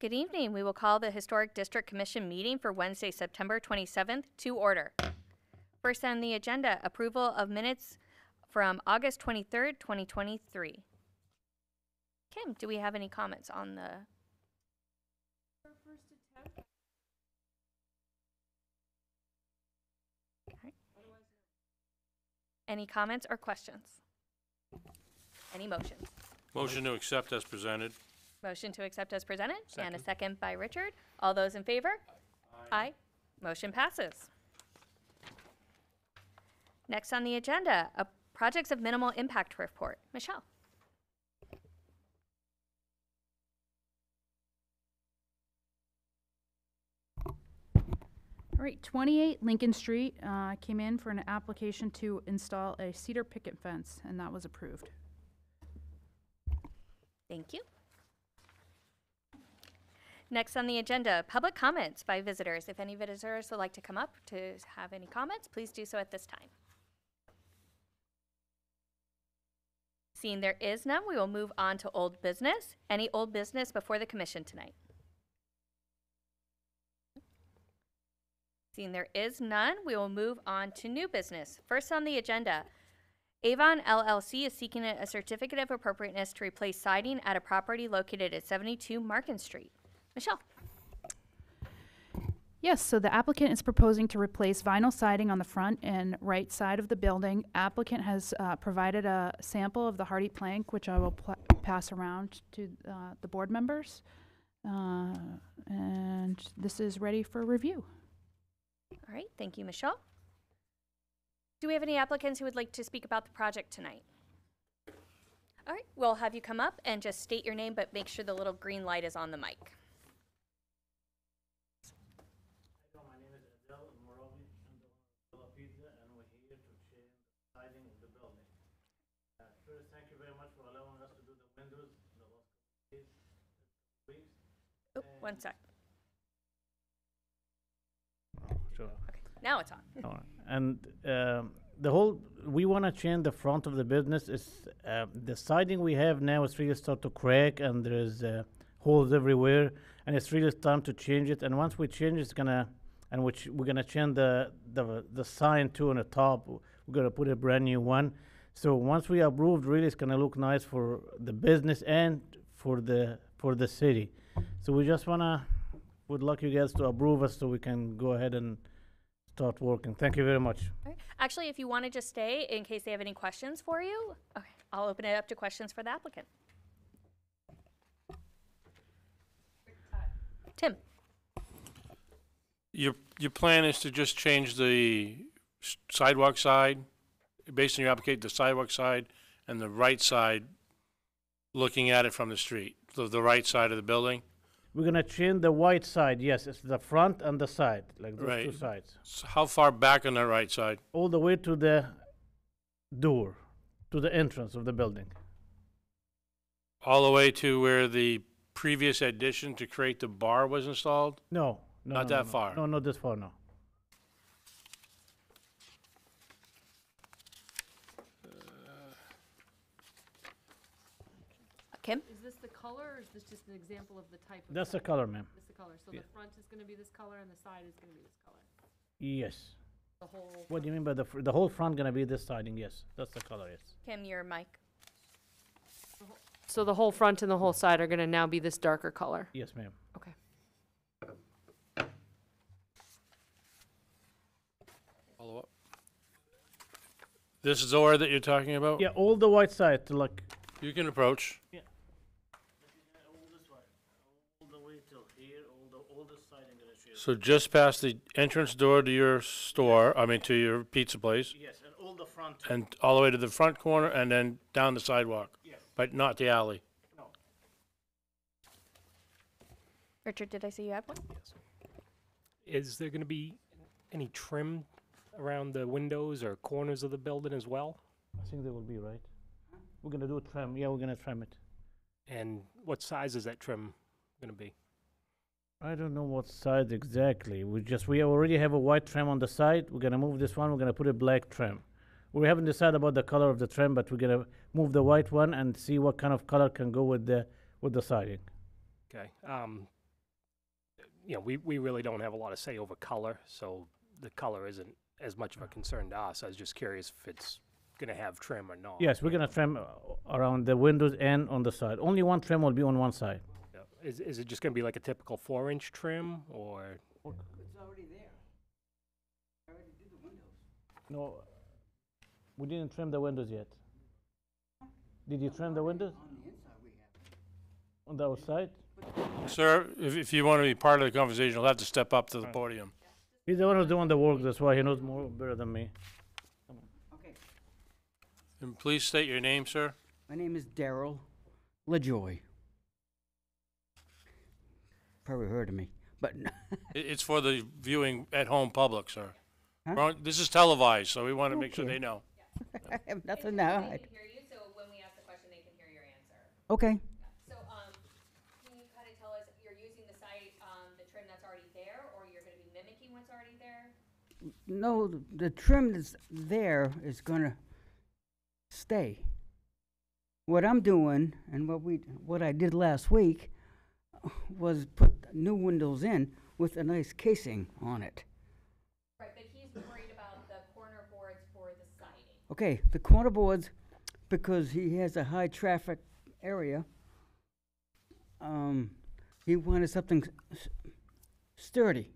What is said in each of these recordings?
Good evening. We will call the Historic District Commission meeting for Wednesday, September 27th to order. First on the agenda, approval of minutes from August 23rd, 2023. Kim, do we have any comments on the? Any comments or questions? Any motions? Motion to accept as presented. Motion to accept as presented, and a Second. second by Richard. All those in favor? Aye. Motion passes. Next on the agenda, a projects of minimal impact report. Michelle? All right, 28 Lincoln Street uh, came in for an application to install a cedar picket fence, and that was approved. Thank you. Next on the agenda, public comments by visitors. If any visitors would like to come up to have any comments, please do so at this time. Seeing there is none, we will move on to old business. Any old business before the commission tonight? Seeing there is none, we will move on to new business. First on the agenda, Avon LLC is seeking a certificate of appropriateness to replace siding at a property located at 72 Market Street. Michelle? Yes, so the applicant is proposing to replace vinyl siding on the front and right side of the building. Applicant has uh, provided a sample of the HardiePlank, which I will pass around to uh, the board members. Uh, And this is ready for review. All right, thank you, Michelle. Do we have any applicants who would like to speak about the project tonight? All right, we'll have you come up and just state your name, but make sure the little green light is on the mic. Hello, my name is Adel Morovi. I'm the owner of Bella Pizza, and we're here to change the siding of the building. Uh, First, thank you very much for allowing us to do the windows in the last couple of days, weeks. Oh, one sec. Sure. Okay, now it's on. All right. And um, the whole, we want to change the front of the business. Is uh, the siding we have now is really start to crack, and there is uh, holes everywhere, and it's really time to change it. And once we change, it's gonna, and which we're gonna change the the the sign too on the top. We're gonna put a brand new one. So once we approved, really, it's gonna look nice for the business and for the for the city. So we just wanna would like you guys to approve us so we can go ahead and start working. Thank you very much. All right. Actually, if you want to just stay in case they have any questions for you, okay, I'll open it up to questions for the applicant. Tim? Your, your plan is to just change the s- sidewalk side, based on your application, the sidewalk side and the right side, looking at it from the street, the, the right side of the building? We're gonna change the white side. Yes, it's the front and the side, like those two Right. sides, S- How far back on the right side? all the way to the door, to the entrance of the building. All the way to where the previous addition to create the bar was installed? No, no, Not no, that no. far. No, not this far. No. Kim? Is this the color, or is this just an example of the type of? That's the color, ma'am. That's the color, so Yeah. the front is gonna be this color and the side is gonna be this color, Yes. the whole. What do you mean by the fr- the whole front gonna be this siding? Yes, that's the color. Yes. Kim, your mic. So the whole front and the whole side are gonna now be this darker color? Yes, ma'am. Okay. Follow up. This door that you're talking about? Yeah, all the white side to like. You can approach. All this way, all the way till here, all the, all this siding gonna change. So just past the entrance door to your store, I mean, to your pizza place, Yes, and all the front, and all the way to the front corner, and then down the sidewalk, yes, but not the alley. no. Richard, did I see you had one? Yes. Is there going to be any trim around the windows or corners of the building as well? I think they will be right. We're gonna do trim. Yeah, we're gonna trim it. And what size is that trim going to be? I don't know what side exactly. We just we already have a white trim on the side. We're gonna move this one. We're gonna put a black trim. We haven't decided about the color of the trim, but we're gonna move the white one and see what kind of color can go with the with the siding. Okay. Um, you know, we, we really don't have a lot of say over color, so the color isn't as much of a concern to us. I was just curious if it's gonna have trim or not. Yes, we're gonna trim uh, around the windows and on the side. Only one trim will be on one side. Yeah. Is, is it just gonna be like a typical four-inch trim, or? It's already there. I already did the windows. No, we didn't trim the windows yet. Did you trim the windows? On the inside, we have. on the outside? Sir, if, if you want to be part of the conversation, you'll have to step up to the podium. He's the one who's doing the work, that's why he knows more better than me. Okay. And please state your name, sir. My name is Daryl LaJoy. Probably heard of me, but I- It's for the viewing at home public, sir. Huh? We're on- This is televised, so we want to make sure Okay. they know. I have nothing to hide. hear you, so when we ask the question, they can hear your answer. Okay. So, um, can you kind of tell us, you're using the site, um, the trim that's already there, or you're gonna be mimicking what's already there? No, the, the trim that's there is gonna stay. What I'm doing and what we, what I did last week was put new windows in with a nice casing on it. Right, but he's worried about the corner boards for the siding. Okay, the corner boards, because he has a high traffic area, um, he wanted something s- sturdy.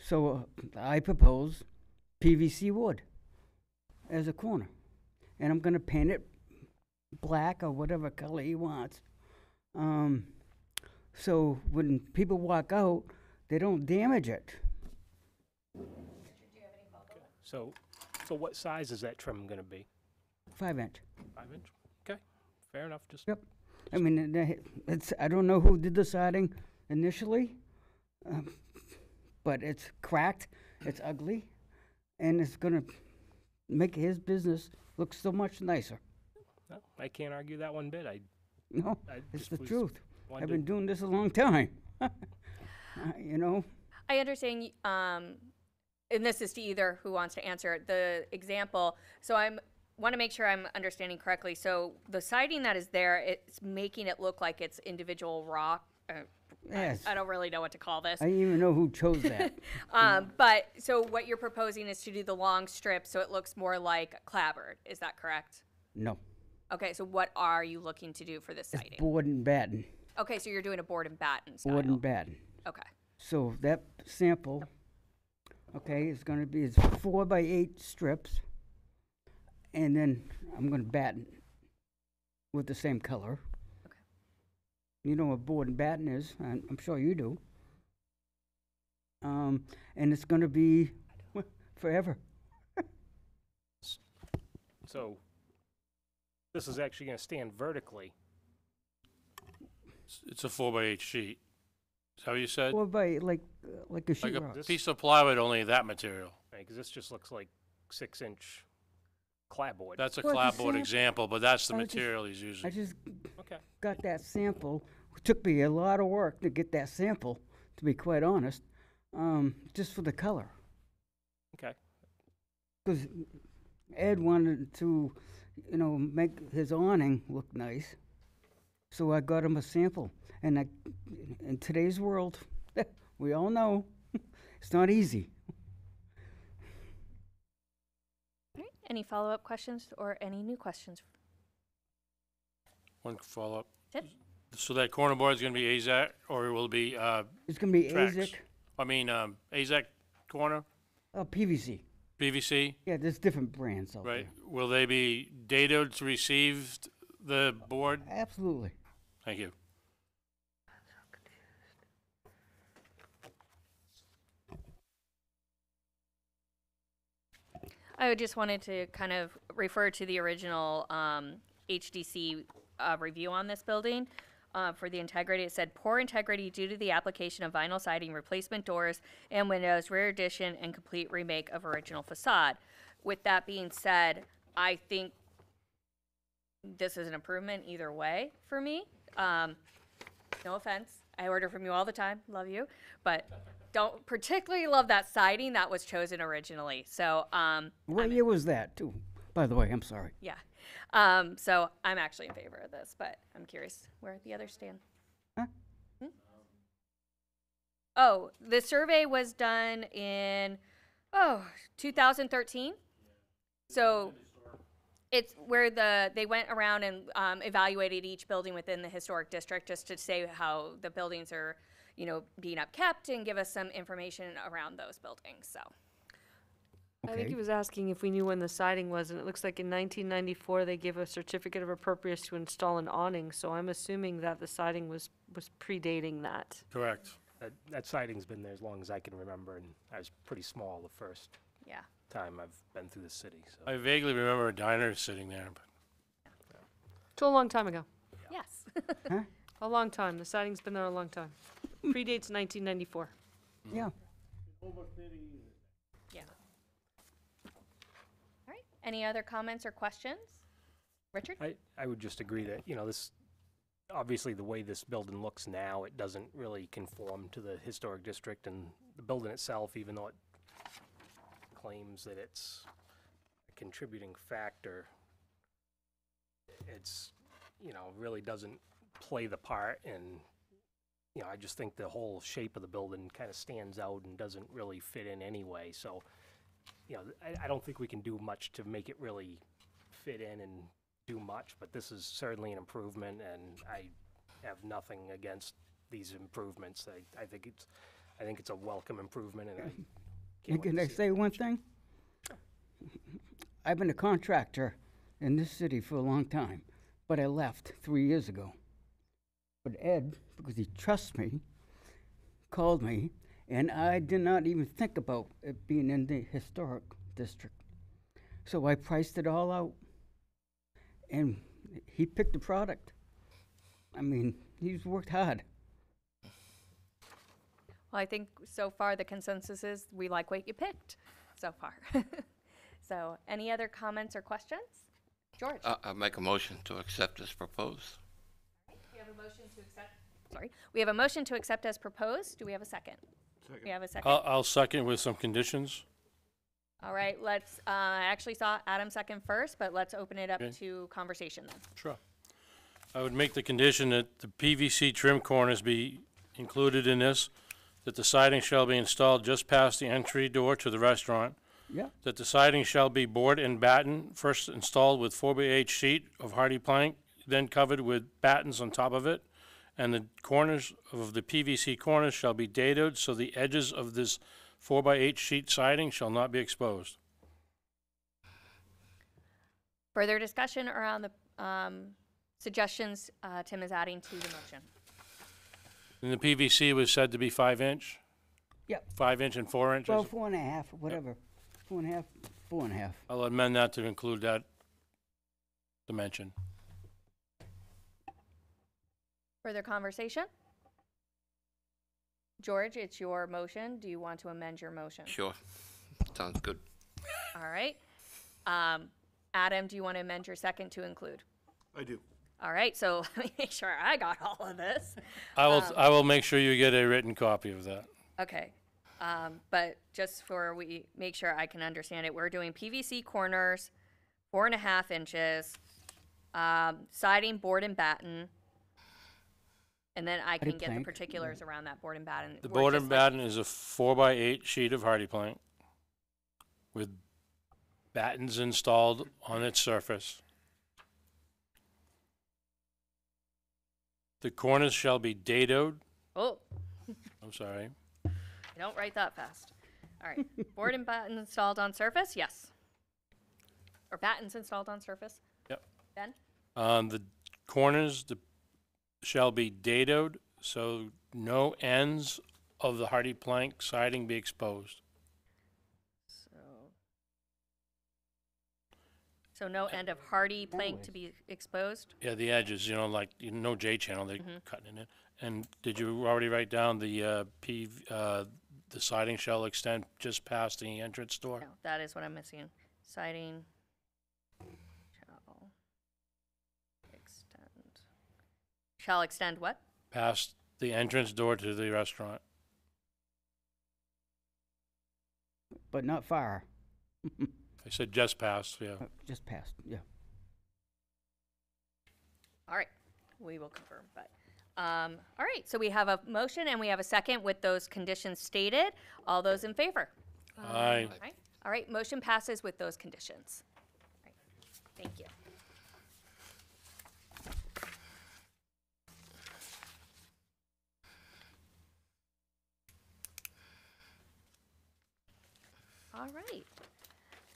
So uh, I propose PVC wood as a corner. And I'm gonna paint it black or whatever color he wants. Um, so when people walk out, they don't damage it. So, so what size is that trim gonna be? Five inch. Five inch? Okay, fair enough, just. Yep. I mean, and it's, I don't know who did the siding initially, um, but it's cracked, it's ugly, and it's gonna make his business look so much nicer. No, I can't argue that one bit. I, No, I it's just the was truth. Wanted I've been doing this a long time. You know, I understand, um, and this is to either who wants to answer it, the example. So I'm, want to make sure I'm understanding correctly. So the siding that is there, it's making it look like it's individual rock. uh, yes. I don't really know what to call this. I didn't even know who chose that. Um, but, so what you're proposing is to do the long strip so it looks more like clapboard. Is that correct? No, Okay, so what are you looking to do for this it's siding? board and batten, Okay, so you're doing a board and batten style. board and batten. Okay. So that sample, okay, is gonna be, it's four by eight strips. And then I'm gonna batten with the same color. Okay. You know what board and batten is, I'm, I'm sure you do. Um, and it's gonna be forever. So, this is actually gonna stand vertically. It's- It's a four by eight sheet. Is that what you said? Four by, like, uh, like a Like sheet a rock. piece of plywood, only that material. Right, cause this just looks like six-inch clapboard. That's a Well, it's a clapboard sample. example, but that's the I just- material he's using. I using. just Okay, got that sample. It took me a lot of work to get that sample, to be quite honest, um, just for the color. okay. Because Ed wanted to, you know, make his awning look nice. So I got him a sample. And I, in today's world, we all know it's not easy. All right, Any follow-up questions or any new questions? One follow-up. That's So that corner board is gonna be AZEK, or will it be, uh, It's going to be Trex. AZEK, I mean, um, AZEK corner, uh, PVC. PVC, Yeah, there's different brands out right? Will they be dadoed to receive the board? Absolutely. Thank you. I just wanted to kind of refer to the original um, HDC uh, review on this building. Uh, for the integrity, it said poor integrity due to the application of vinyl siding, replacement doors and windows, rear addition, and complete remake of original facade. With that being said, I think this is an improvement either way for me. Um, no offense, I order from you all the time, love you, but don't particularly love that siding that was chosen originally. So, um, What year was that, too? By the way, I'm sorry. yeah. Um, so I'm actually in favor of this, but I'm curious where the others stand. Huh? Hmm? Oh, the survey was done in, oh, 2013. So it's where the, they went around and um, evaluated each building within the historic district just to say how the buildings are, you know, being upkept and give us some information around those buildings, so. I think he was asking if we knew when the siding was, and it looks like in nineteen ninety-four, they gave a certificate of appropriateness to install an awning, so I'm assuming that the siding was, was predating that. Correct. That, that siding's been there as long as I can remember, and I was pretty small the first Yeah. Time I've been through the city, so. I vaguely remember a diner sitting there, but It's a long time ago. Yes. A long time. The siding's been there a long time. Predates nineteen ninety-four. Yeah. Yeah. All right. Any other comments or questions? Richard? I, I would just agree that, you know, this, obviously the way this building looks now, it doesn't really conform to the historic district and the building itself, even though it claims that it's a contributing factor, it's, you know, really doesn't play the part and, you know, I just think the whole shape of the building kind of stands out and doesn't really fit in anyway, so, you know, I, I don't think we can do much to make it really fit in and do much, but this is certainly an improvement, and I have nothing against these improvements. I, I think it's, I think it's a welcome improvement, and I And can't wait Can to I see it. say one thing? I've been a contractor in this city for a long time, but I left three years ago. But Ed, because he trusts me, called me, and I did not even think about it being in the historic district. So I priced it all out, and he picked the product. I mean, he's worked hard. Well, I think so far the consensus is we like what you picked so far. so, any other comments or questions? George? I, I make a motion to accept as proposed. we have a motion to accept. Sorry. We have a motion to accept as proposed. Do we have a second? We have a 2nd I'll, I'll second with some conditions. All right, let's, uh, I actually saw Adam second first, but let's open it up Okay. to conversation then. Sure. I would make the condition that the PVC trim corners be included in this, that the siding shall be installed just past the entry door to the restaurant, Yeah. that the siding shall be board and batten, first installed with four by eight sheet of HardiePlank, then covered with battens on top of it, and the corners of the PVC corners shall be dadoed so the edges of this four by eight sheet siding shall not be exposed. Further discussion around the um, suggestions uh, Tim is adding to the motion. And the PVC was said to be five inch? Yep. Five inch and four inches? Well, four and a half, whatever. Four and a half, four and a half. I'll amend that to include that dimension. Further conversation? George, it's your motion. Do you want to amend your motion? Sure. Sounds good. All right. Um, Adam, do you want to amend your second to include? I do. All right, so make sure I got all of this. I will, Um, I will make sure you get a written copy of that. Okay. Um, but just for we make sure I can understand it, we're doing PVC corners, four and a half inches, um, siding, board and batten. And then I can get the plank, particulars around that board and batten. The We're board just and like- batten is a four by eight sheet of HardiePlank with battens installed on its surface. The corners shall be dadoed, Oh, I'm sorry, I don't write that fast. All right, board and batten installed on surface, yes. Or battens installed on surface? Yep. Ben? Um, the corners the, shall be dadoed, so no ends of the HardiePlank siding be exposed. So. So no end of HardiePlank to be exposed? Yeah, the edges, you know, like, you know, no J channel, they're Mhm. cutting it. And did you already write down the, uh, P, uh, the siding shall extend just past the entrance door? No, that is what I'm missing. Siding shall extend. Shall extend what? Past the entrance door to the restaurant. But not far. I said just passed, yeah. Uh, Just passed, yeah. All right, we will confirm, but, Um, all right, so we have a motion and we have a second with those conditions stated. All those in favor? Aye. All right, all right, motion passes with those conditions. All right, Thank you. All right.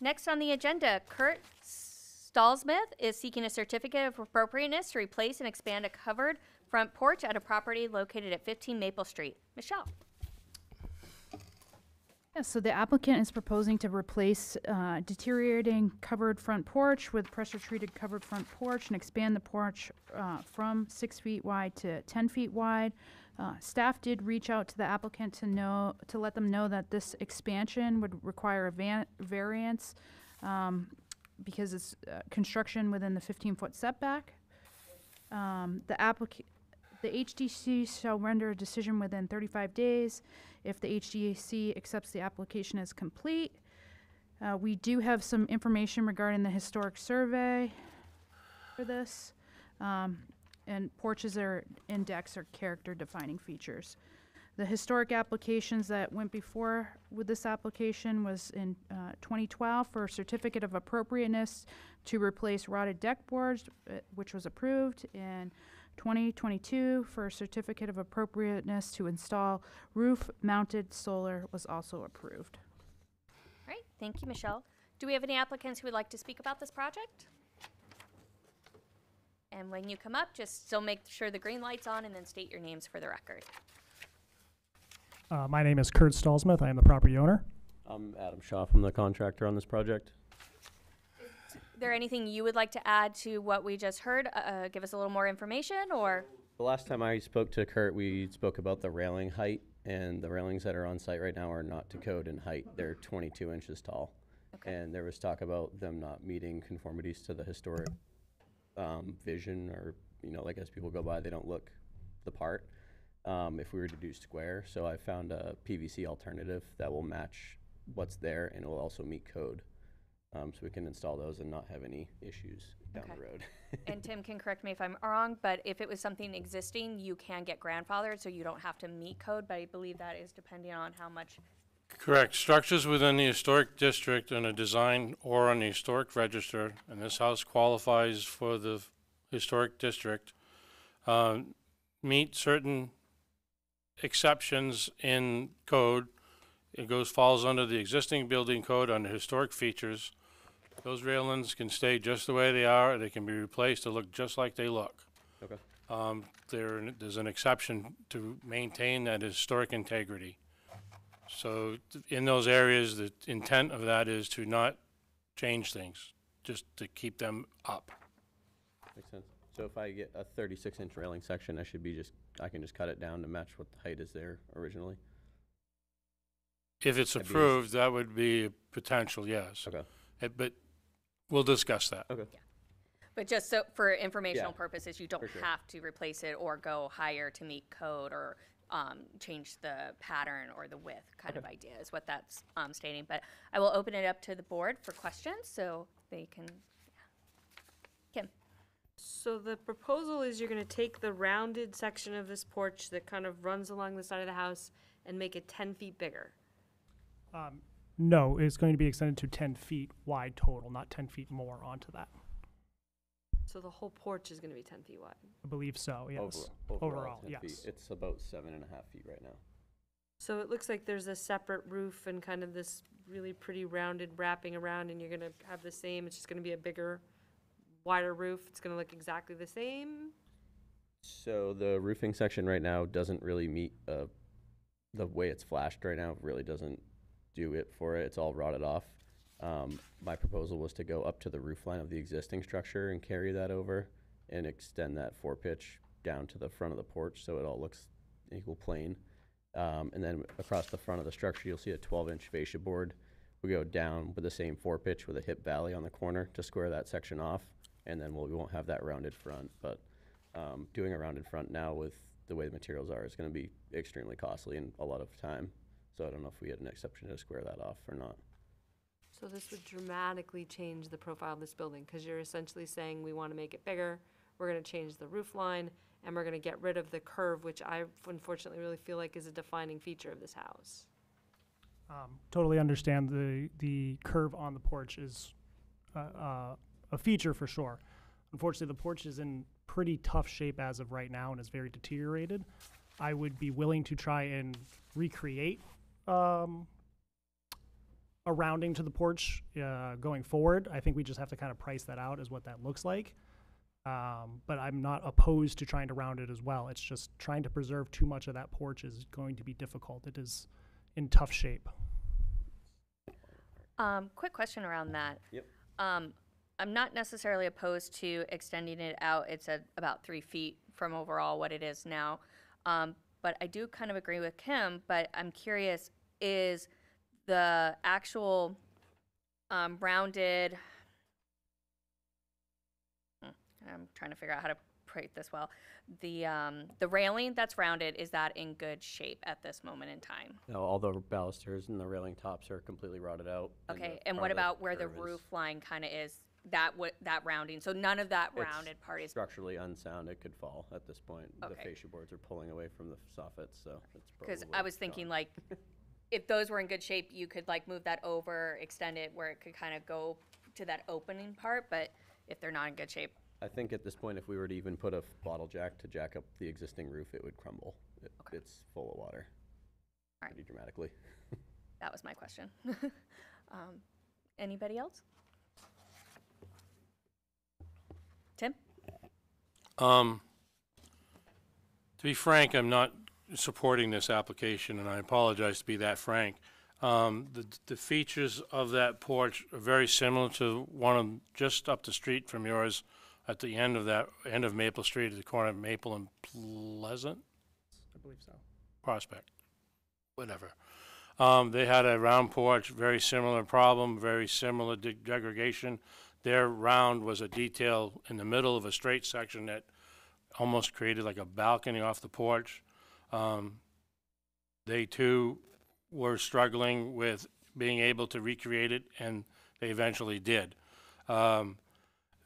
Next on the agenda, Kurt Stallsmith is seeking a certificate of appropriateness to replace and expand a covered front porch at a property located at 15 Maple Street. Michelle? Yeah, so the applicant is proposing to replace uh, deteriorating covered front porch with pressure-treated covered front porch and expand the porch uh, from six feet wide to 10 feet wide. Uh, Staff did reach out to the applicant to know, to let them know that this expansion would require a van- variance um, because it's uh, construction within the 15-foot setback. Um, The applica- the HDC shall render a decision within 35 days if the HDC accepts the application as complete. Uh, we do have some information regarding the historic survey for this. Um, and porches are index or character defining features. The historic applications that went before with this application was in uh, 2012 for a certificate of appropriateness to replace rotted deck boards, uh, which was approved, and 2022 for a certificate of appropriateness to install roof-mounted solar was also approved. All right, thank you, Michelle. Do we have any applicants who would like to speak about this project? And when you come up, just still make sure the green light's on and then state your names for the record. Uh, my name is Kurt Stallsmith. I am the property owner. I'm Adam Shaw from the contractor on this project. There anything you would like to add to what we just heard? Uh, Uh, give us a little more information or? The last time I spoke to Kurt, we spoke about the railing height, and the railings that are on site right now are not to code in height. They're 22 inches tall. Okay. And there was talk about them not meeting conformities to the historic um, vision, or, you know, like as people go by, they don't look the part um, if we were to do square. So I found a PVC alternative that will match what's there and it will also meet code. Um, so we can install those and not have any issues down the road. And Tim can correct me if I'm wrong, but if it was something existing, you can get grandfathered, so you don't have to meet code, but I believe that is depending on how much. Correct. Structures within the historic district and a design or on the historic register, and this house qualifies for the historic district, um, meet certain exceptions in code. It goes, falls under the existing building code under historic features. Those railings can stay just the way they are. They can be replaced to look just like they look. Okay. Um, there, there's an exception to maintain that historic integrity. So th- in those areas, the intent of that is to not change things, just to keep them up. Makes sense. So if I get a thirty-six inch railing section, I should be just, I can just cut it down to match what the height is there originally? If it's That'd be- approved, that would be a potential, yes. Okay. Uh, But we'll discuss that. Okay. But just so, for informational Yeah, purposes, you don't sure. have to replace it or go higher to meet code or, um, change the pattern or the width kind of idea is what that's, um, stating. But I will open it up to the board for questions, so they can, Kim? So the proposal is you're gonna take the rounded section of this porch that kind of runs along the side of the house and make it ten feet bigger. Um, no, it's going to be extended to 10 feet wide total, not 10 feet more onto that. So the whole porch is gonna be ten feet wide. I believe so, yes. Overall, Overall, 10 feet. yes. It's about seven and a half feet right now. So it looks like there's a separate roof and kind of this really pretty rounded wrapping around, and you're gonna have the same, it's just gonna be a bigger, wider roof, it's gonna look exactly the same? So the roofing section right now doesn't really meet, uh, the way it's flashed right now really doesn't do it for it. It's all rotted off. Um, my proposal was to go up to the roof line of the existing structure and carry that over and extend that four pitch down to the front of the porch so it all looks equal plane. Um, and then across the front of the structure, you'll see a twelve inch fascia board. We go down with the same four pitch with a hip valley on the corner to square that section off. And then we'll, we won't have that rounded front, but um, doing a rounded front now with the way the materials are is going to be extremely costly and a lot of time. So I don't know if we had an exception to square that off or not. So this would dramatically change the profile of this building, because you're essentially saying we want to make it bigger, we're gonna change the roof line, and we're gonna get rid of the curve, which I unfortunately really feel like is a defining feature of this house. Um, totally understand the, the curve on the porch is uh, uh, a feature for sure. Unfortunately, the porch is in pretty tough shape as of right now and is very deteriorated. I would be willing to try and recreate um, a rounding to the porch uh, going forward. I think we just have to kind of price that out as what that looks like. Um, but I'm not opposed to trying to round it as well. It's just trying to preserve too much of that porch is going to be difficult. It is in tough shape. Um, quick question around that. Yep. Um, I'm not necessarily opposed to extending it out. It's at about three feet from overall what it is now. Um, but I do kind of agree with Kim, but I'm curious, is the actual, um, rounded, Hmm, I'm trying to figure out how to phrase this well. The, um, the railing that's rounded, is that in good shape at this moment in time? No, all the balusters and the railing tops are completely rotted out. Okay, the and what about where the curve is roof line kind of is? That what that rounding? So none of that It's rounded part is Structurally unsound, it could fall at this point. The fascia boards are pulling away from the soffits, so it's because I was gone. thinking like, if those were in good shape, you could like move that over, extend it where it could kind of go to that opening part. But if they're not in good shape, I think at this point, if we were to even put a bottle jack to jack up the existing roof, it would crumble. It, Okay. It's full of water. Alright. Pretty dramatically. that was my question. um, anybody else? Tim? Um, to be frank, I'm not supporting this application, and I apologize to be that frank. Um, the, the features of that porch are very similar to one of, just up the street from yours, at the end of that, end of Maple Street, at the corner of Maple and Pleasant? I believe so. Prospect, whatever. Um, they had a round porch, very similar problem, very similar de- degradation. Their round was a detail in the middle of a straight section that almost created like a balcony off the porch. Um, they too were struggling with being able to recreate it, and they eventually did. Um,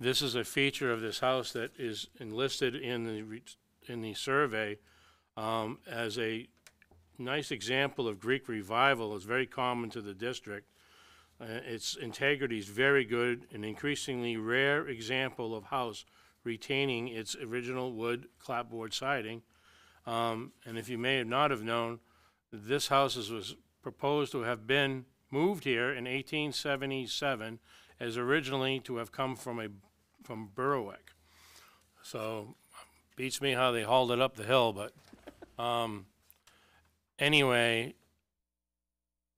this is a feature of this house that is enlisted in the in the survey um, as a nice example of Greek revival. It's very common to the district. Uh, its integrity is very good, an increasingly rare example of house retaining its original wood clapboard siding. Um, and if you may not have known, this house was proposed to have been moved here in 1877 as originally to have come from a from Berwick. So beats me how they hauled it up the hill, but um, anyway,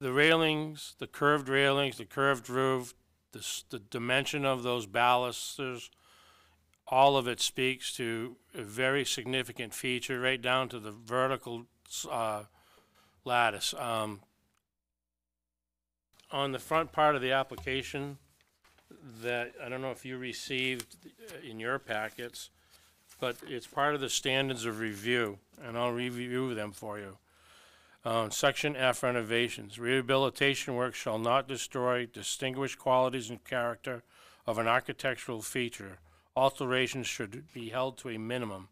the railings, the curved railings, the curved roof, the, the dimension of those balusters, all of it speaks to a very significant feature, right down to the vertical uh, lattice. Um, on the front part of the application, that I don't know if you received uh, in your packets, but it's part of the standards of review, and I'll review them for you. Uh, Section F renovations, rehabilitation work shall not destroy distinguished qualities and character of an architectural feature. Alterations should be held to a minimum.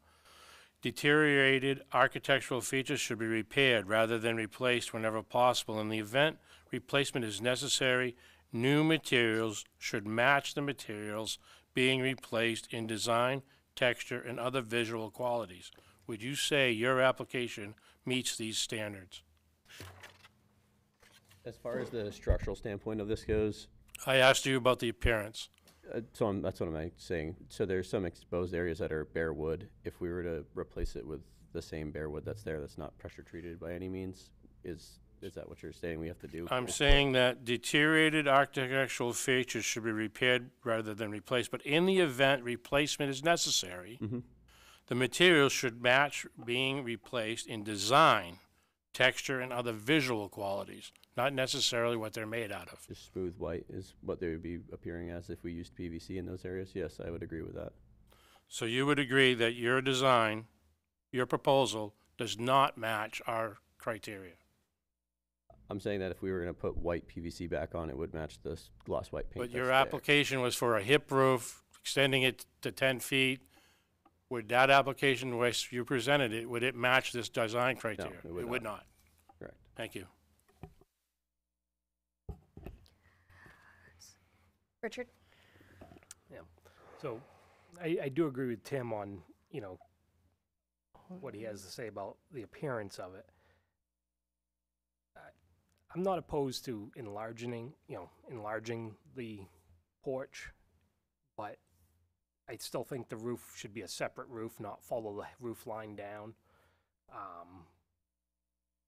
Deteriorated architectural features should be repaired rather than replaced whenever possible. In the event replacement is necessary, new materials should match the materials being replaced in design, texture, and other visual qualities. Would you say your application meets these standards? As far as the structural standpoint of this goes, I asked you about the appearance. Uh, so I'm, that's what I'm saying. So there's some exposed areas that are bare wood. If we were to replace it with the same bare wood that's there, that's not pressure treated by any means, is, is that what you're saying we have to do? I'm saying that deteriorated architectural features should be repaired rather than replaced, but in the event replacement is necessary, Mhm. the material should match being replaced in design, texture, and other visual qualities, not necessarily what they're made out of. Just smooth white is what they would be appearing as if we used PVC in those areas. Yes, I would agree with that. So you would agree that your design, your proposal, does not match our criteria? I'm saying that if we were gonna put white PVC back on, it would match this gloss white paint But your there. application was for a hip roof, extending it to ten feet, would that application, as you presented it, would it match this design criteria? it would It would not. Correct. Thank you. Richard? Yeah. So, I, I do agree with Tim on, you know, what he has to say about the appearance of it. I- I'm not opposed to enlarging, you know, enlarging the porch, but I still think the roof should be a separate roof, not follow the roof line down. Um,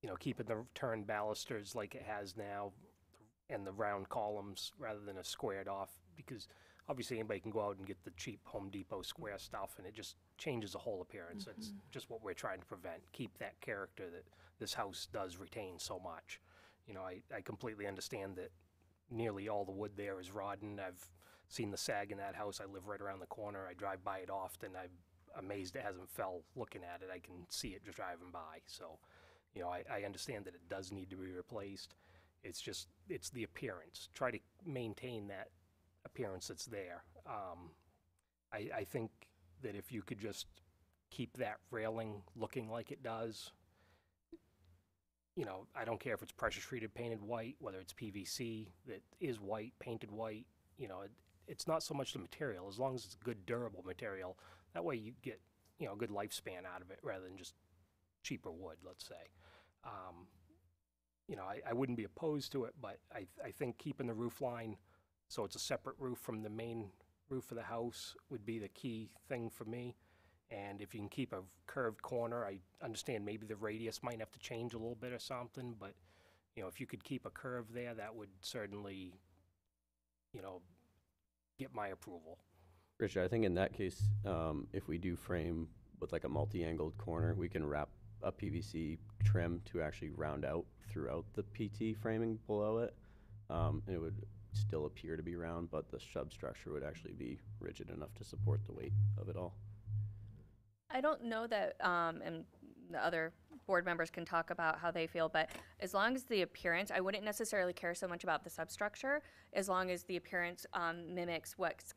you know, keeping the turned balusters like it has now and the round columns rather than a squared off, because obviously anybody can go out and get the cheap Home Depot square stuff and it just changes the whole appearance. That's mm-hmm. just what we're trying to prevent. Keep that character that this house does retain so much. You know, I, I completely understand that nearly all the wood there is rotten. I've seen the sag in that house. I live right around the corner. I drive by it often. I'm amazed it hasn't fell looking at it. I can see it just driving by. So, you know, I, I understand that it does need to be replaced. It's just, it's the appearance. Try to maintain that appearance that's there. Um, I, I think that if you could just keep that railing looking like it does, you know, I don't care if it's pressure treated painted white, whether it's PVC that is white, painted white, you know, it, it's not so much the material, as long as it's good durable material, that way you get, you know, a good lifespan out of it rather than just cheaper wood, let's say. Um, you know, I, I wouldn't be opposed to it, but I, I think keeping the roof line so it's a separate roof from the main roof of the house would be the key thing for me. And if you can keep a curved corner, I understand maybe the radius might have to change a little bit or something, but, you know, if you could keep a curve there, that would certainly, you know, get my approval. Richard, I think in that case, um, if we do frame with like a multi-angled corner, we can wrap a PVC trim to actually round out throughout the PT framing below it. Um, it would still appear to be round, but the substructure would actually be rigid enough to support the weight of it all. I don't know that, um, and the other board members can talk about how they feel, but as long as the appearance, I wouldn't necessarily care so much about the substructure, as long as the appearance, um, mimics what's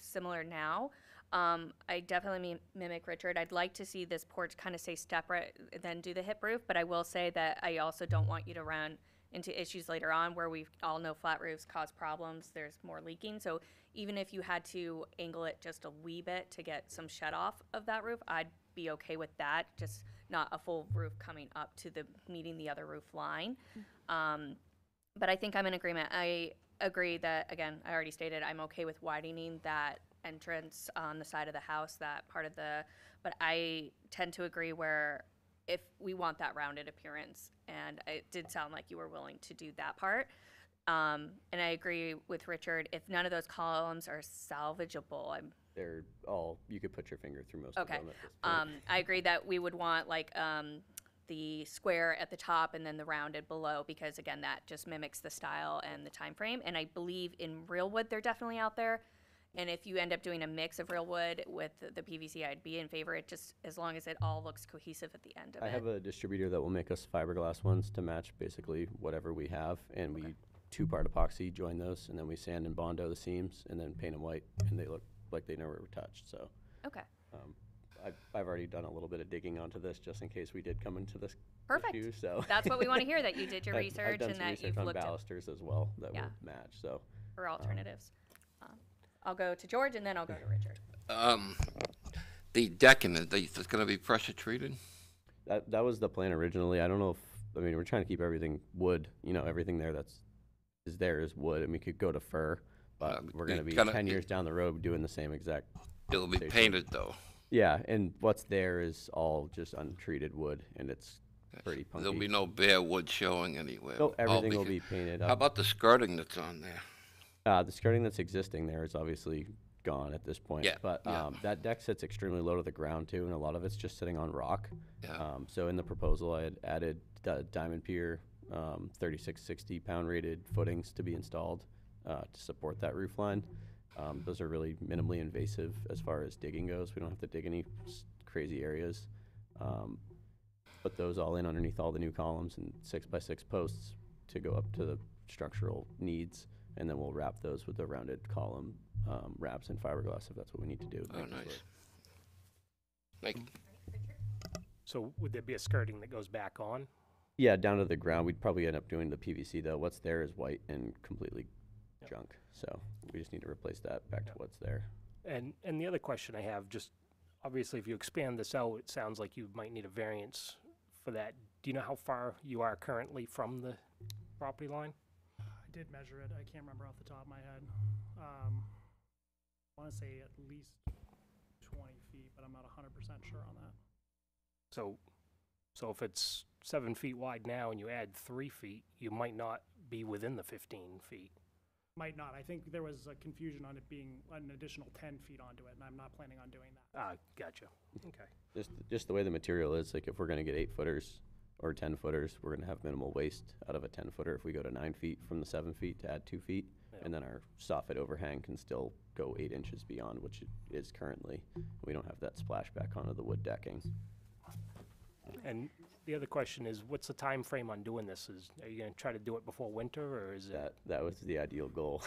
similar now. Um, I definitely mi- mimic Richard. I'd like to see this porch kind of stay separate, then do the hip roof, but I will say that I also don't want you to run into issues later on where we all know flat roofs cause problems, there's more leaking, so even if you had to angle it just a wee bit to get some shut off of that roof, I'd be okay with that, just not a full roof coming up to the, meeting the other roof line. Um, but I think I'm in agreement. I agree that, again, I already stated, I'm okay with widening that entrance on the side of the house, that part of the, but I tend to agree where if we want that rounded appearance, and it did sound like you were willing to do that part. Um, and I agree with Richard, if none of those columns are salvageable, I'm They're all, you could put your finger through most of them at this point. um, I agree that we would want like, um, the square at the top and then the rounded below, because again, that just mimics the style and the time frame. And I believe in real wood, they're definitely out there. And if you end up doing a mix of real wood with the- PVC, I'd be in favor, it just, as long as it all looks cohesive at the end of it. I it. have a distributor that will make us fiberglass ones to match basically whatever we have, and we two-part epoxy join those, and then we sand and bondo the seams, and then paint them white, and they look like they never were touched, so. Okay, Um, I've, I've already done a little bit of digging onto this, just in case we did come into this perfect. issue, so. That's what we want to hear, that you did your I've- I've research done and some that research you've on looked at balusters as well that Yeah. will match, so. for alternatives. I'll go to George and then I'll go to Richard. Um, the decking, is it's gonna be pressure treated? That, that was the plan originally. I don't know if, I mean, we're trying to keep everything wood, you know, everything there that's, is there is wood, and we could go to fir, Uh, but we're gonna be gotta- ten you- years down the road doing the same exact. It'll be painted though. Yeah, and what's there is all just untreated wood, and it's pretty punky. There'll be no bare wood showing anywhere. No, All everything will be painted How up. about the skirting that's on there? Uh, the skirting that's existing there is obviously gone at this point. Yeah, But, yeah. um, that deck sits extremely low to the ground too, and a lot of it's just sitting on rock. Yeah. Um, so in the proposal, I had added Diamond Pier, um, thirty-six sixty pound rated footings to be installed, uh, to support that roof line. Um, those are really minimally invasive as far as digging goes. We don't have to dig any s- crazy areas. Um, put those all in underneath all the new columns and six by six posts to go up to the structural needs. And then we'll wrap those with the rounded column, um, wraps and fiberglass if that's what we need to do. to Oh, make this nice. work. Thank you. So would there be a skirting that goes back on? Yeah, down to the ground. We'd probably end up doing the PVC though. What's there is white and completely Yep. junk. So we just need to replace that back to Yep. what's there. And, and the other question I have, just, obviously, if you expand this out, it sounds like you might need a variance for that. Do you know how far you are currently from the property line? I did measure it. I can't remember off the top of my head. Um, I want to say at least 20 feet, but I'm not 100% sure on that. So, so if it's seven feet wide now and you add three feet, you might not be within the fifteen feet. Might not. I think there was a confusion on it being an additional 10 feet onto it, and I'm not planning on doing that. Ah, gotcha. Okay. Just just the way the material is, like if we're gonna get eight footers or ten footers, we're gonna have minimal waste out of a ten footer. If we go to nine feet from the seven feet to add two feet, Yeah. and then our soffit overhang can still go eight inches beyond, which it is currently. We don't have that splashback onto the wood decking. And the other question is, what's the time frame on doing this? Is, are you gonna try to do it before winter, or is it? That that was the ideal goal.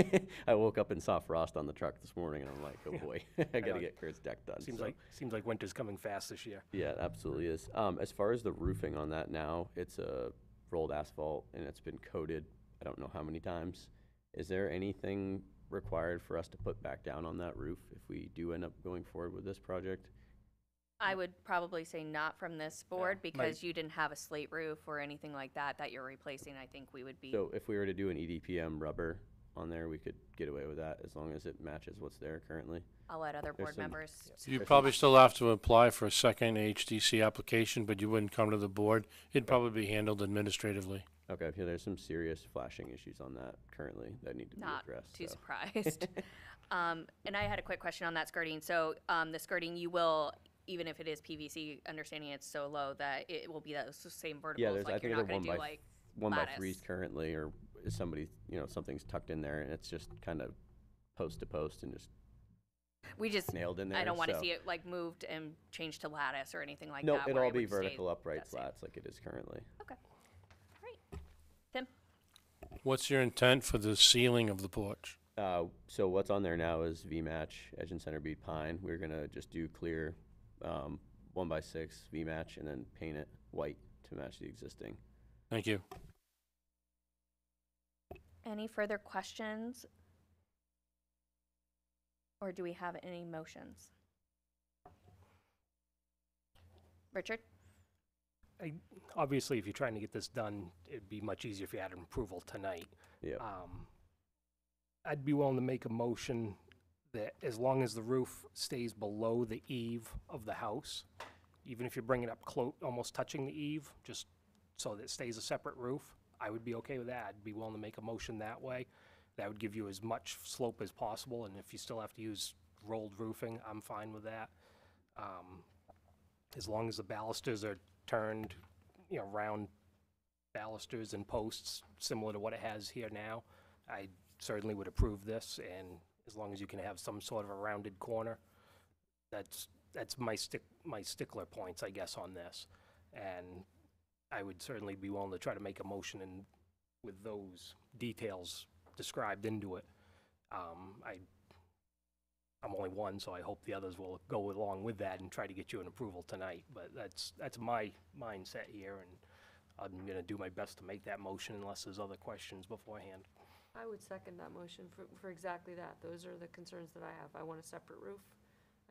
I woke up and saw frost on the truck this morning, and I'm like, oh boy, I gotta get Kurt's deck done. Seems so- like, seems like winter's coming fast this year. Yeah, it absolutely is. Um, as far as the roofing on that now, it's a rolled asphalt and it's been coated. I don't know how many times. Is there anything required for us to put back down on that roof if we do end up going forward with this project? I would probably say not from this board because you didn't have a slate roof or anything like that that you're replacing. I think we would be, So if we were to do an E EDPM rubber on there, we could get away with that as long as it matches what's there currently. I'll let other board some- members. You probably still have to apply for a second HDC application, but you wouldn't come to the board. It'd probably be handled administratively. Okay, yeah, there's some serious flashing issues on that currently that need to be Not addressed. too so. surprised. Um, and I had a quick question on that skirting. So, um, the skirting, you will, even if it is PVC, understanding it's so low that it will be those same Yeah, verticals, there's, I like think you're they're not one gonna by, do th- like, one by threes currently, or is somebody, you know, something's tucked in there and it's just kind of post to post and just we just, nailed in there. I don't wanna so- see it like moved and changed to lattice or anything like No, that. No, it'll all it be vertical upright that same. slats like it is currently. Okay. Great. Tim? What's your intent for the ceiling of the porch? Uh, so what's on there now is V-match, edge and center bead pine. We're gonna just do clear, um, one by six V-match and then paint it white to match the existing. Thank you. Any further questions? Or do we have any motions? Richard? I, obviously, if you're trying to get this done, it'd be much easier if you had an approval tonight. Yeah. Um, I'd be willing to make a motion that as long as the roof stays below the eave of the house, even if you bring it up close, almost touching the eave, just so that it stays a separate roof, I would be okay with that. I'd be willing to make a motion that way. That would give you as much slope as possible, and if you still have to use rolled roofing, I'm fine with that. Um, as long as the balusters are turned, you know, round balusters and posts, similar to what it has here now, I certainly would approve this, and as long as you can have some sort of a rounded corner, that's, that's my stick, my stickler points, I guess, on this. And I would certainly be willing to try to make a motion and with those details described into it. Um, I, I'm only one, so I hope the others will go along with that and try to get you an approval tonight. But that's, that's my mindset here, and I'm gonna do my best to make that motion unless there's other questions beforehand. I would second that motion for, for exactly that. Those are the concerns that I have. I want a separate roof.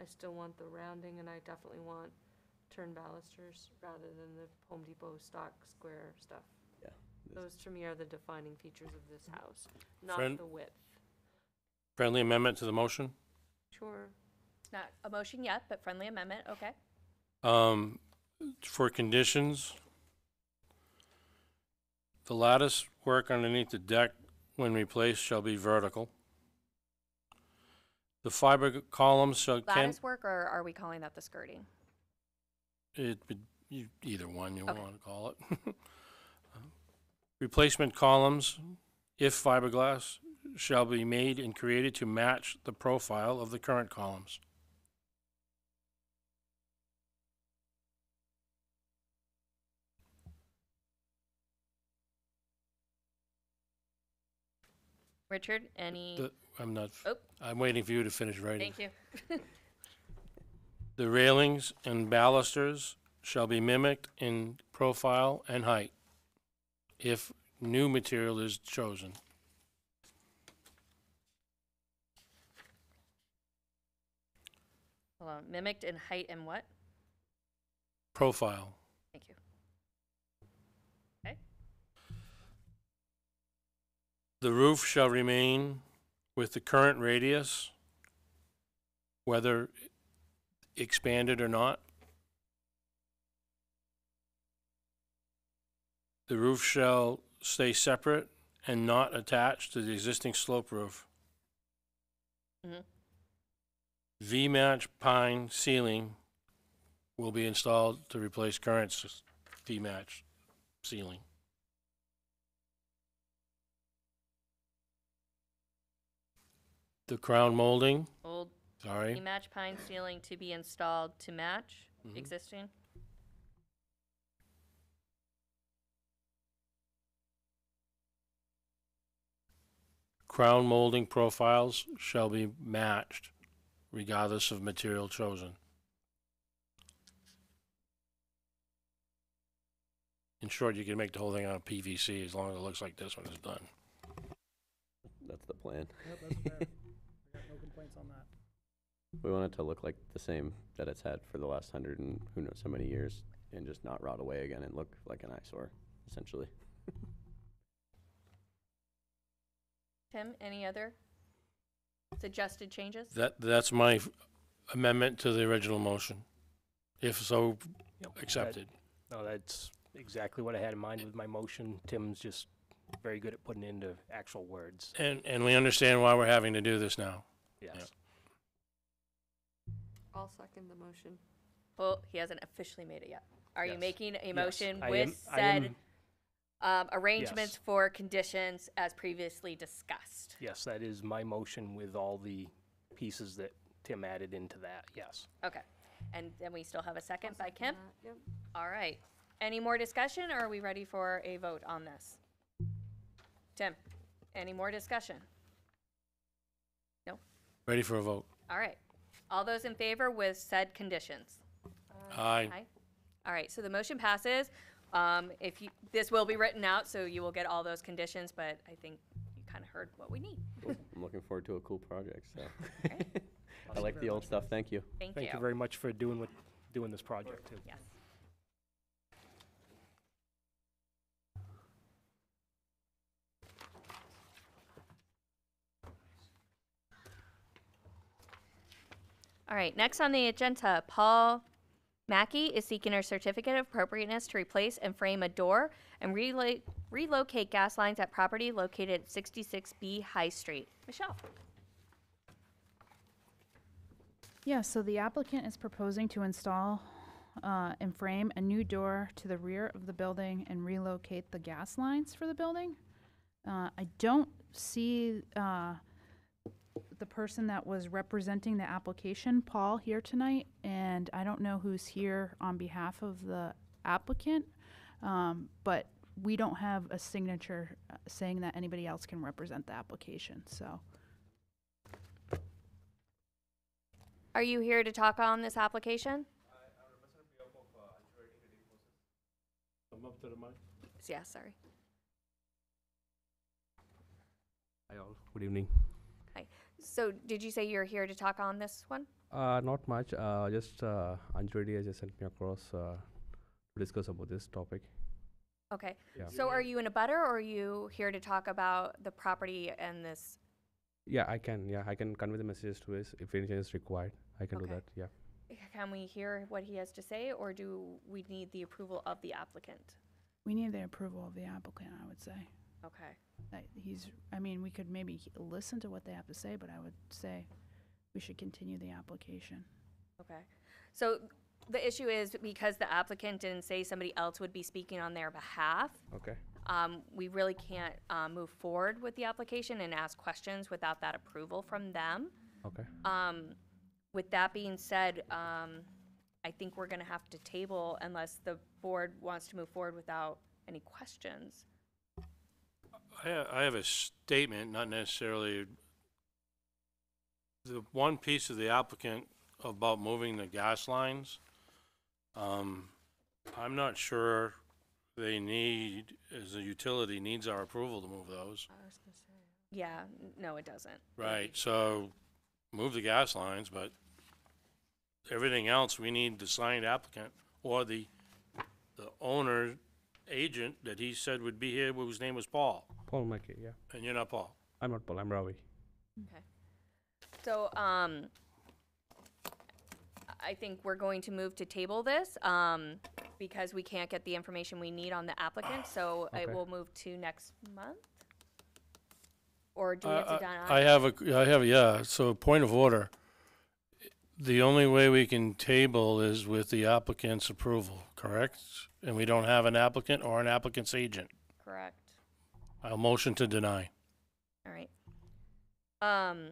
I still want the rounding, and I definitely want turn balusters rather than the Home Depot stock square stuff. Yeah. Those to me are the defining features of this house, not Friend- the width. Friendly amendment to the motion? Sure. Not a motion yet, but friendly amendment, okay. Um, for conditions, the lattice work underneath the deck when replaced shall be vertical. The fiber columns shall, can, Lattice work, or are we calling that the skirting? it, would- you- either one you Okay. wanna call it. Replacement columns, if fiberglass, shall be made and created to match the profile of the current columns. Richard, any? The- I'm not, Oh. I'm waiting for you to finish writing. Thank you. The railings and balusters shall be mimicked in profile and height if new material is chosen. Hold on, mimicked in height and what? Profile. The roof shall remain with the current radius, whether expanded or not. The roof shall stay separate and not attached to the existing slope roof. Mhm. V-match pine ceiling will be installed to replace current s- V-match ceiling. The crown molding, old sorry, match pine ceiling to be installed to match Mhm. existing. crown molding profiles shall be matched regardless of material chosen. In short, you can make the whole thing out of PVC as long as it looks like this when it's done. That's the plan. Yep, that's fair. I got no complaints on that. We want it to look like the same that it's had for the last hundred and who knows how many years, and just not rot away again and look like an eyesore, essentially. Tim, any other suggested changes? That, that's my f- amendment to the original motion, if so Yep, that- accepted. No, that's exactly what I had in mind with my motion. Tim's just very good at putting into actual words. And, and we understand why we're having to do this now. Yes. I'll second the motion. Well, he hasn't officially made it yet. Are you Yes. making a motion I with am- I said am- um, arrangements Yes. for conditions as previously discussed? Yes, that is my motion with all the pieces that Tim added into that, yes. Okay. And then we still have a second by I'll Kim? second that, Yep. All right. Any more discussion, or are we ready for a vote on this? Tim, any more discussion? Ready for a vote? All right. All those in favor with said conditions? Aye. Aye. All right, so the motion passes. Um, if you, this will be written out, so you will get all those conditions, but I think you kind of heard what we need. Cool. I'm looking forward to a cool project, so. Alright. I like the old stuff, thank you. Thank you. Thank you very much for doing what, doing this project too. Yes. All right, next on the agenda, Paul Mackey is seeking a certificate of appropriateness to replace and frame a door and relo- relocate gas lines at property located at 66B High Street. Michelle? Yeah, so the applicant is proposing to install uh, and frame a new door to the rear of the building and relocate the gas lines for the building. Uh, I don't see uh, the person that was representing the application, Paul, here tonight, and I don't know who's here on behalf of the applicant, um, but we don't have a signature uh, saying that anybody else can represent the application, so. Are you here to talk on this application? Come up to the mic. Yeah, sorry. Hi all, good evening. So did you say you're here to talk on this one? Uh, not much, uh, just uh, Anju Reddy has just sent me across uh, to discuss about this topic. Okay. Yeah. So are you an abutter or are you here to talk about the property and this? Yeah, I can, yeah, I can convey the messages to us if anything is required. I can Okay. do that, yeah. Can we hear what he has to say or do we need the approval of the applicant? We need the approval of the applicant, I would say. Okay. That he's, I mean, we could maybe he- listen to what they have to say, but I would say we should continue the application. Okay. So the issue is because the applicant didn't say somebody else would be speaking on their behalf, Okay, um, we really can't, um, move forward with the application and ask questions without that approval from them. okay. Um, with that being said, um, I think we're gonna have to table unless the board wants to move forward without any questions. I, ha- I have a statement, not necessarily. The one piece of the applicant about moving the gas lines. Um, I'm not sure they need, as a utility, needs our approval to move those. I was gonna say. Yeah, n- no, it doesn't. Right, so move the gas lines, but everything else, we need the signed applicant or the, the owner agent that he said would be here, whose name was Paul, Paul Mackey, yeah. and you're not Paul. I'm not Paul, I'm Ravi. Okay. So, um, I think we're going to move to table this, um, because we can't get the information we need on the applicant, so it Okay. will move to next month? Or do we have to I- deny? I I have a, I have, yeah, so point of order. The only way we can table is with the applicant's approval, correct? And we don't have an applicant or an applicant's agent. Correct. I'll motion to deny. All right. Um,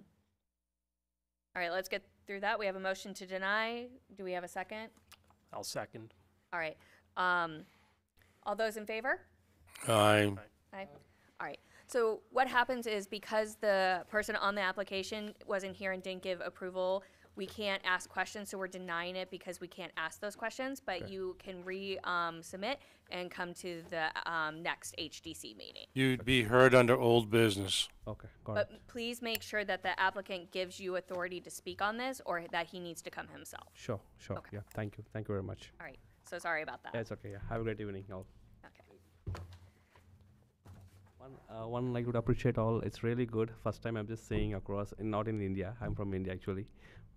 all right, let's get through that. We have a motion to deny. Do we have a second? I'll second. All right. Um, all those in favor? I, Aye. All right. So what happens is because the person on the application wasn't here and didn't give approval, we can't ask questions, so we're denying it because we can't ask those questions, but Okay. you can re, um, submit and come to the, um, next HDC meeting. you'd be heard under old business. Okay, got it. But please make sure that the applicant gives you authority to speak on this or that he needs to come himself. Sure, sure, Okay. yeah, thank you, thank you very much. All right. So sorry about that. Yeah, it's okay, yeah, have a great evening, all. Okay. One, uh, one like would appreciate all. It's really good. First time I'm just seeing across, in, not in India. I'm from India actually,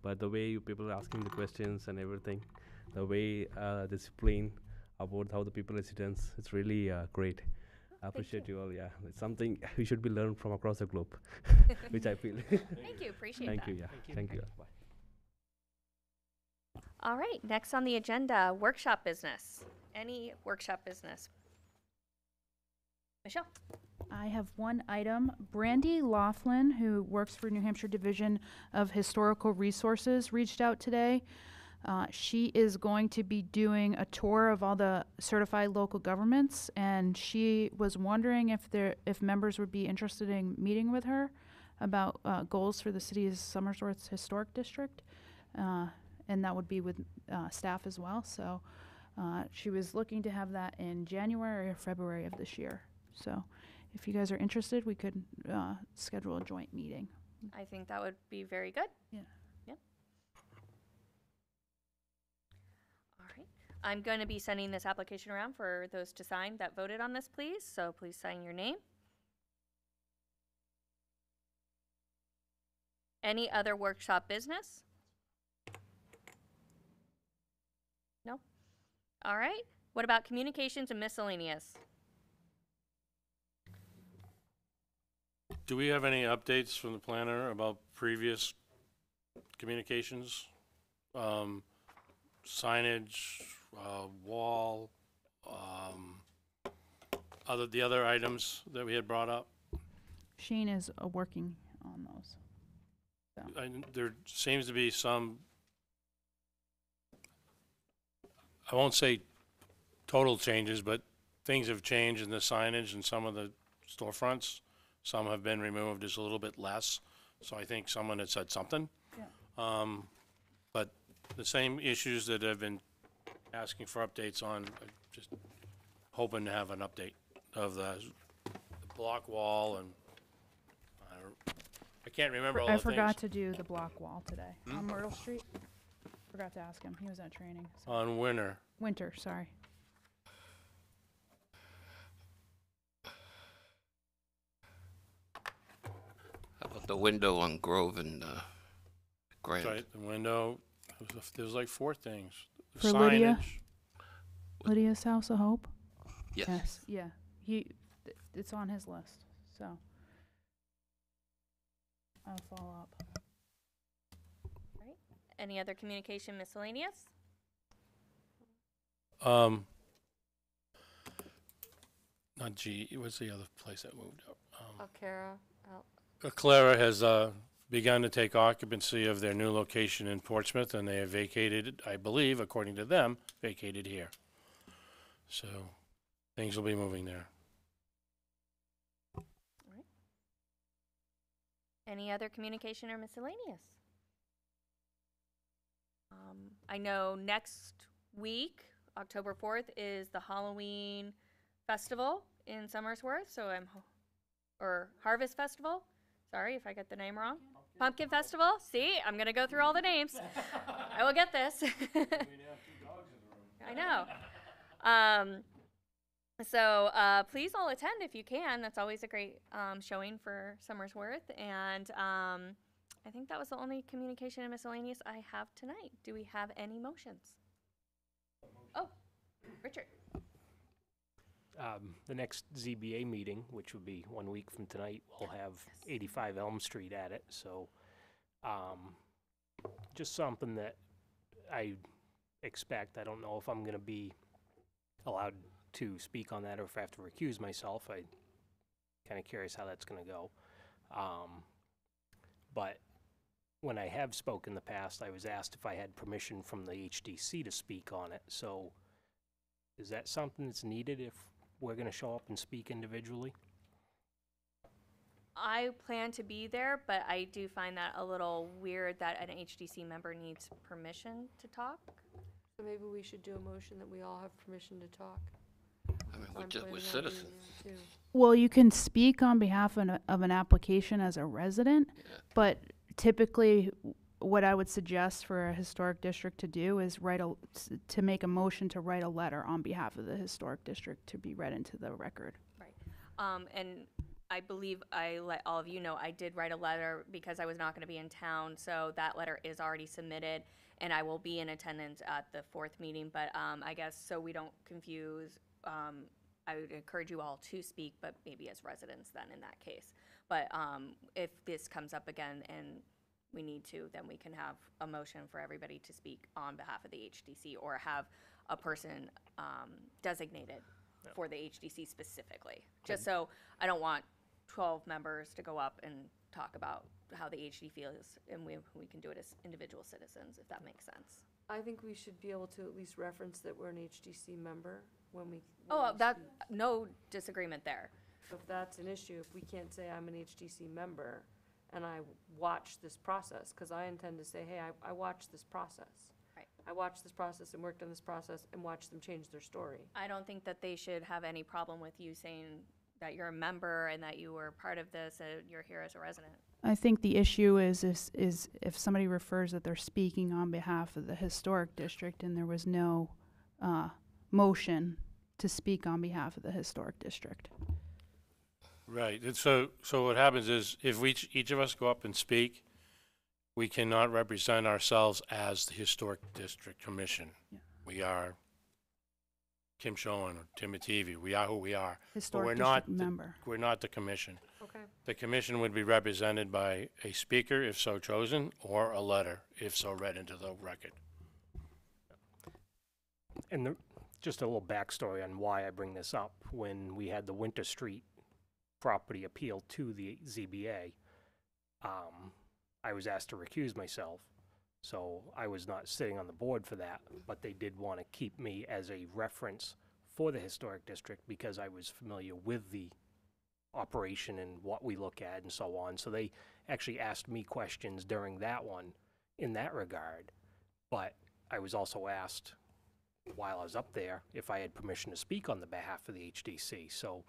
but the way you people are asking the questions and everything, the way uh, discipline about how the people residents, it's really uh, great. I appreciate you. all. Yeah, it's something we should be learned from across the globe, which I feel. Thank you. Appreciate Thank that. you. Yeah. Thank you. Bye. All right. Next on the agenda, workshop business. Any workshop business? Michelle? I have one item. Brandy Laughlin, who works for New Hampshire Division of Historical Resources, reached out today. Uh, she is going to be doing a tour of all the certified local governments, and she was wondering if there if members would be interested in meeting with her about uh, goals for the city's Somersworth Historic District, uh, and that would be with uh, staff as well. So uh, she was looking to have that in January or February of this year. So if you guys are interested, we could uh, schedule a joint meeting. I think that would be very good. Yeah. Yep. All right. I'm going to be sending this application around for those to sign that voted on this, please. So please sign your name. Any other workshop business? No? All right. What about communications and miscellaneous? Do we have any updates from the planner about previous communications? Um, signage, uh, wall, um, other, the other items that we had brought up? Shane is uh, working on those. I, there seems to be some, I won't say total changes, but things have changed in the signage and some of the storefronts. Some have been removed, is a little bit less, so I think someone had said something. Yeah. Um, but the same issues that I've been asking for updates on, I'm just hoping to have an update of the block wall and, I don't, I can't remember all the I things. forgot to do the block wall today Hmm? on Myrtle Street. Forgot to ask him. He was at training. so- On winter. Winter, sorry. The window on Grove and uh, Grant? Right, the window, there was- there was like four things. The For Lydia? signage, Lydia's House of Hope? Yes. Yeah, he, th- it's on his list, so. I'll follow up. Any other communication miscellaneous? Um, not G, what's the other place that moved up? Um, Alcara, Al- Clara has uh, begun to take occupancy of their new location in Portsmouth, and they have vacated, I believe, according to them, vacated here. So things will be moving there. Any other communication or miscellaneous? Um, I know next week, October 4th, is the Halloween Festival in Somersworth. So I'm, or Harvest Festival. Sorry if I get the name wrong. Pumpkin Festival. See, I'm going to go through all the names. I will get this. I know. Um, so uh, please all attend if you can. That's always a great um, showing for Somersworth. And um, I think that was the only communication and miscellaneous I have tonight. Do we have any motions? Oh, Richard. Um, the next ZBA meeting, which would be one week from tonight, we'll have eighty-five Elm Street at it, so, um, just something that I expect, I don't know if I'm gonna be allowed to speak on that or if I have to recuse myself, I kinda curious how that's gonna go. Um, but when I have spoken in the past, I was asked if I had permission from the HDC to speak on it, so is that something that's needed if we're gonna show up and speak individually? I plan to be there, but I do find that a little weird that an HDC member needs permission to talk. So maybe we should do a motion that we all have permission to talk. I mean, we're I'm just, we're on being citizens. there, too. Well, you can speak on behalf of an, of an application as a resident, Yeah. but typically, w- what I would suggest for a historic district to do is write a, to make a motion to write a letter on behalf of the historic district to be read into the record. Um, and I believe I let all of you know, I did write a letter because I was not gonna be in town, so that letter is already submitted, and I will be in attendance at the fourth meeting, but, um, I guess, so we don't confuse, um, I would encourage you all to speak, but maybe as residents then in that case. But, um, if this comes up again and we need to, then we can have a motion for everybody to speak on behalf of the HDC, or have a person, um, designated for the HDC specifically. Just so I don't want twelve members to go up and talk about how the HD feels, and we, we can do it as individual citizens, if that makes sense. I think we should be able to at least reference that we're an HDC member when we. when Oh, we that, speak. no disagreement there. If that's an issue, if we can't say I'm an HDC member and I watch this process, because I intend to say, hey, I, I watched this process. Right. I watched this process and worked on this process and watched them change their story. I don't think that they should have any problem with you saying that you're a member and that you were part of this, and you're here as a resident. I think the issue is, is, is if somebody refers that they're speaking on behalf of the historic district and there was no, uh, motion to speak on behalf of the historic district. Right, and so, so what happens is, if we, each- each of us go up and speak, we cannot represent ourselves as the Historic District Commission. Yeah. We are Kim Schoen or Timothy, we are who we are. we're Historic not district the- member. We're not the commission. Okay. The commission would be represented by a speaker, if so chosen, or a letter, if so read into the record. And the, just a little backstory on why I bring this up. When we had the Winter Street property appeal to the ZBA, um, I was asked to recuse myself. So I was not sitting on the board for that, but they did want to keep me as a reference for the historic district because I was familiar with the operation and what we look at and so on. So they actually asked me questions during that one in that regard. But I was also asked while I was up there if I had permission to speak on the behalf of the HDC. So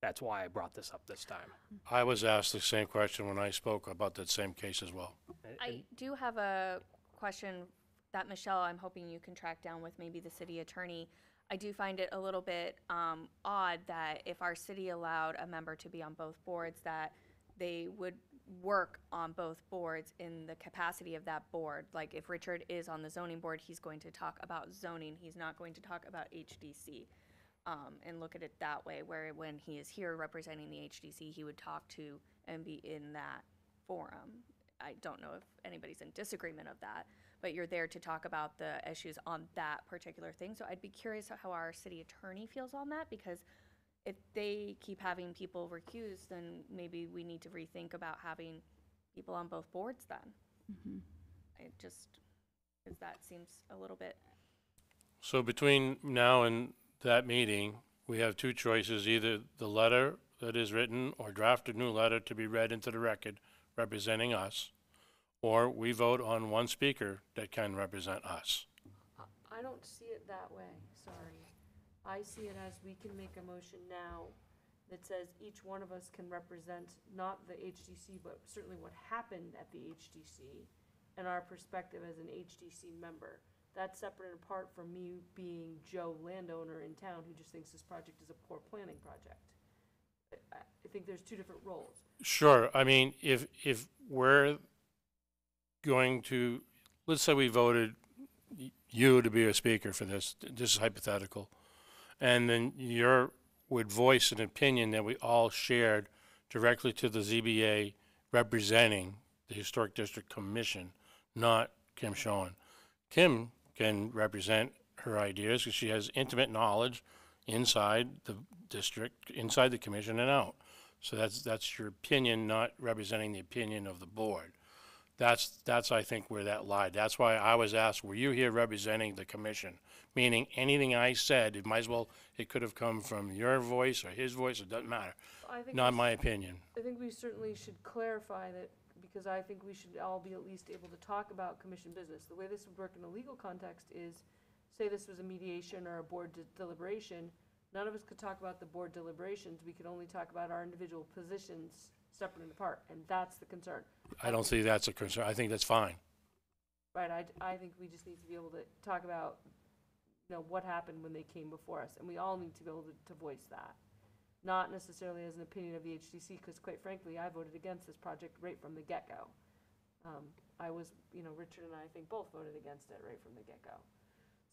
that's why I brought this up this time. I was asked the same question when I spoke about that same case as well. I do have a question that Michelle, I'm hoping you can track down with maybe the city attorney. I do find it a little bit um, odd that if our city allowed a member to be on both boards, that they would work on both boards in the capacity of that board. Like if Richard is on the zoning board, he's going to talk about zoning. He's not going to talk about HDC. Um, and look at it that way, where when he is here representing the HDC, he would talk to and be in that forum. I don't know if anybody's in disagreement of that, but you're there to talk about the issues on that particular thing. So I'd be curious how our city attorney feels on that, because if they keep having people recused, then maybe we need to rethink about having people on both boards then. Mhm. It just, because that seems a little bit, So between now and that meeting, we have two choices, either the letter that is written or draft a new letter to be read into the record representing us, or we vote on one speaker that can represent us. I don't see it that way, sorry. I see it as we can make a motion now that says each one of us can represent not the HDC, but certainly what happened at the HDC and our perspective as an HDC member. That's separate and apart from me being Joe landowner in town who just thinks this project is a poor planning project. I, I think there's two different roles. Sure, I mean, if, if we're going to, let's say we voted you to be a speaker for this, this is hypothetical, and then you're, would voice an opinion that we all shared directly to the ZBA representing the Historic District Commission, not Kim Schoen. Kim can represent her ideas because she has intimate knowledge inside the district, inside the commission and out. So that's, that's your opinion, not representing the opinion of the board. That's, that's, I think, where that lied. That's why I was asked, were you here representing the commission? Meaning, anything I said, it might as well, it could have come from your voice or his voice, it doesn't matter. I think Not we my opinion. I think we certainly should clarify that, because I think we should all be at least able to talk about commission business. The way this would work in a legal context is, say this was a mediation or a board de- deliberation, none of us could talk about the board deliberations, we could only talk about our individual positions separate and apart, and that's the concern. I don't see that's a concern. I think that's fine. Right, I, I think we just need to be able to talk about, you know, what happened when they came before us, and we all need to be able to, to voice that. Not necessarily as an opinion of the HDC, because quite frankly, I voted against this project right from the get-go. Um, I was, you know, Richard and I, I think, both voted against it right from the get-go.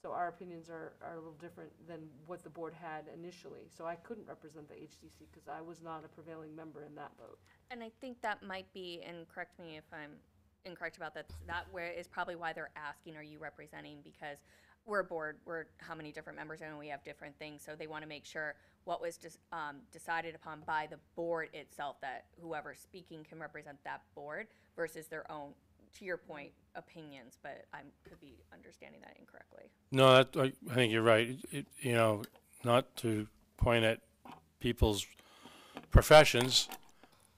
So our opinions are, are a little different than what the board had initially, so I couldn't represent the HDC, because I was not a prevailing member in that vote. And I think that might be, and correct me if I'm incorrect about that, that where is probably why they're asking, are you representing? Because we're a board, we're how many different members and we have different things, so they want to make sure what was just, um, decided upon by the board itself, that whoever's speaking can represent that board versus their own, to your point, opinions, but I could be understanding that incorrectly. No, that, I, I think you're right. It, you know, not to point at people's professions,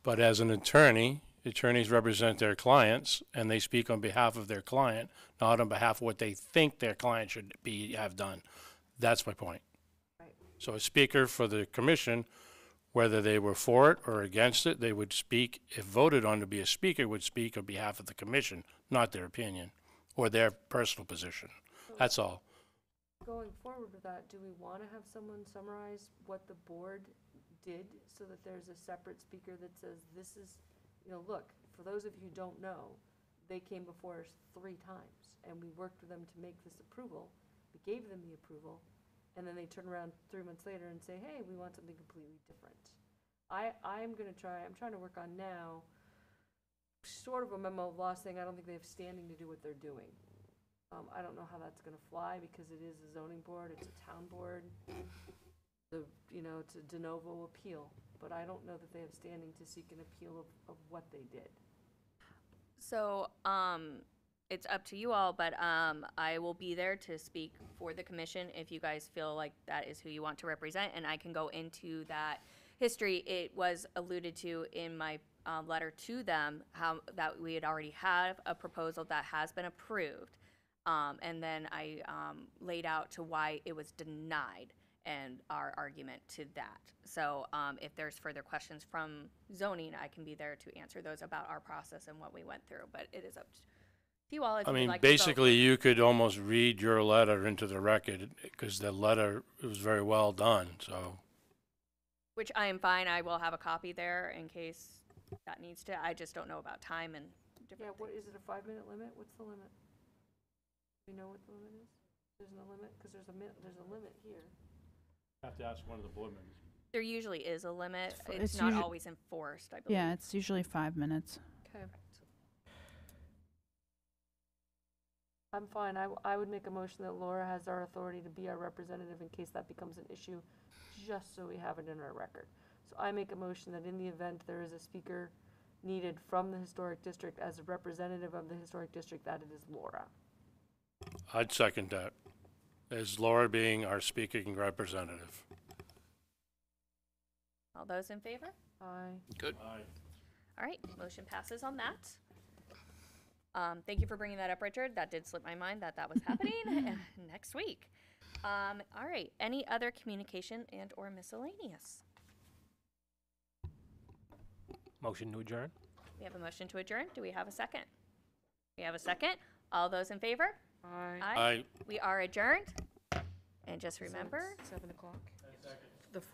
but as an attorney, attorneys represent their clients and they speak on behalf of their client, not on behalf of what they think their client should be, have done. That's my point. So a speaker for the commission, whether they were for it or against it, they would speak, if voted on to be a speaker, would speak on behalf of the commission, not their opinion or their personal position. That's all. Going forward with that, do we want to have someone summarize what the board did so that there's a separate speaker that says, this is, you know, look, for those of you who don't know, they came before us three times and we worked with them to make this approval. We gave them the approval and then they turn around three months later and say, hey, we want something completely different. I, I'm gonna try, I'm trying to work on now sort of a memo of law saying I don't think they have standing to do what they're doing. Um, I don't know how that's gonna fly because it is a zoning board, it's a town board. The, you know, it's a de novo appeal, but I don't know that they have standing to seek an appeal of, of what they did. So, um, it's up to you all, but, um, I will be there to speak for the commission if you guys feel like that is who you want to represent, and I can go into that history. It was alluded to in my, uh, letter to them, how, that we had already had a proposal that has been approved. Um, and then I, um, laid out to why it was denied and our argument to that. So, um, if there's further questions from zoning, I can be there to answer those about our process and what we went through, but it is up to you all if I you'd mean, like to vote. basically, you could almost read your letter into the record, because the letter was very well done, so. Which I am fine, I will have a copy there in case that needs to, I just don't know about time and Yeah, different what, things. it a five-minute limit? What's the limit? Do you know what the limit is? There's no limit, because there's a mi- there's a limit here. Have to ask one of the board members. There usually is a limit, f- it's it's not usu- always enforced, I believe. Yeah, it's usually five minutes. Okay. I'm fine. I, w- I would make a motion that Laura has our authority to be our representative in case that becomes an issue, just so we have it in our record. So I make a motion that in the event there is a speaker needed from the historic district as a representative of the historic district, that it is Laura. I'd second that, as Laura being our speaking representative. All those in favor? Aye. Good. All right, motion passes on that. Um, thank you for bringing that up, Richard. That did slip my mind that that was happening next week. Um, all right. Any other communication and or miscellaneous? Motion to adjourn? We have a motion to adjourn. Do we have a second? We have a second. All those in favor? Aye. Aye. We are adjourned. And just remember, Seven o'clock. Second.